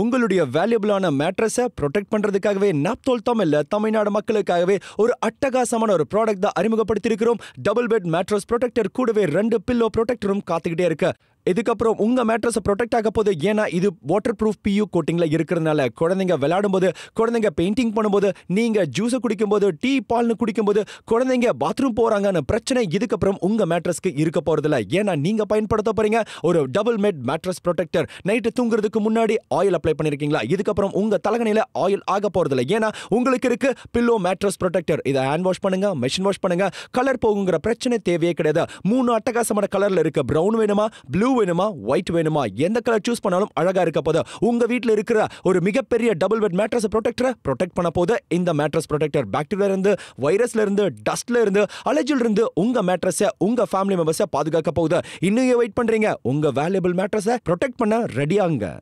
உங்களுடைய வேல்யூபிளான மேட்ரஸை ப்ரொடெக்ட் பண்றதுக்காகவே நாப்தோல் தமிழ்ல தமிழ்நாடு மக்களுக்காகவே ஒரு அட்டகாசமான ஒரு ப்ராடக்ட் தான் அறிமுகப்படுத்தியிருக்கிறோம். டபுள் பெட் மேட்ரஸ் ப்ரொடெக்டர் கூடவே ரெண்டு பில்லோ ப்ரொடெக்டரும் காத்துக்கிட்டே இருக்க. இதுக்கப்புறம் உங்க மேட்ரஸ் ப்ரொடெக்ட் ஆக போகுது ஏன்னா இது வாட்டர் ப்ரூஃப் பியூ கோட்டிங்ல இருக்கிறதுனால குழந்தைங்க விளையாடும் போது குழந்தைங்க பெயிண்டிங் பண்ணும்போது நீங்க ஜூஸை குடிக்கும்போது டீ பால்னு குடிக்கும்போது குழந்தைங்க பாத்ரூம் போறாங்கன்னு பிரச்சனை இதுக்கப்புறம் உங்க மேட்ரஸ்க்கு இருக்க போறதில்ல. ஏன்னா நீங்க பயன்படுத்த போறீங்க. ஒரு டபுள் மெட் மேட்ரஸ் ப்ரொடெக்டர் நைட்டு தூங்குறதுக்கு முன்னாடி ஆயில் அப்ளை பண்ணிருக்கீங்களா? இதுக்கப்புறம் உங்க தலகணையில ஆயில் ஆக போறதில்ல. ஏன்னா உங்களுக்கு இருக்கு பில்லோ மேட்ரஸ் ப்ரொடெக்டர் இதை ஹேண்ட் வாஷ் பண்ணுங்க மெஷின் வாஷ் பண்ணுங்க. கலர் போகுங்கிற பிரச்சனை தேவையே கிடையாது. மூணு அட்டகாசமான கலர்ல இருக்க. ப்ரௌன் வேணுமா? ப்ளூ வேணுமா? ஒயிட் வேணுமா? எந்த கலர் சூஸ் பண்ணாலும் அழகா இருக்க போது? உங்க வீட்ல இருக்கிற ஒரு மிகப்பெரிய டபுள் பெட் மேட்ரஸ் ப்ரொடெக்டரை ப்ரொடெக்ட் பண்ண போது? இந்த மேட்ரஸ் ப்ரொடெக்டர் பாக்டீரியா இருந்து வைரஸ்ல இருந்து டஸ்ட்ல இருந்து அலர்ஜில இருந்து உங்க மேட்ரஸை உங்க ஃபேமிலி மெம்பர்ஸை பாதுகாக்க போகுது? இன்னும் வெயிட் பண்றீங்க? உங்க வேல்யூபிள் மேட்ரஸை ப்ரொடெக்ட் பண்ண ரெடியாங்க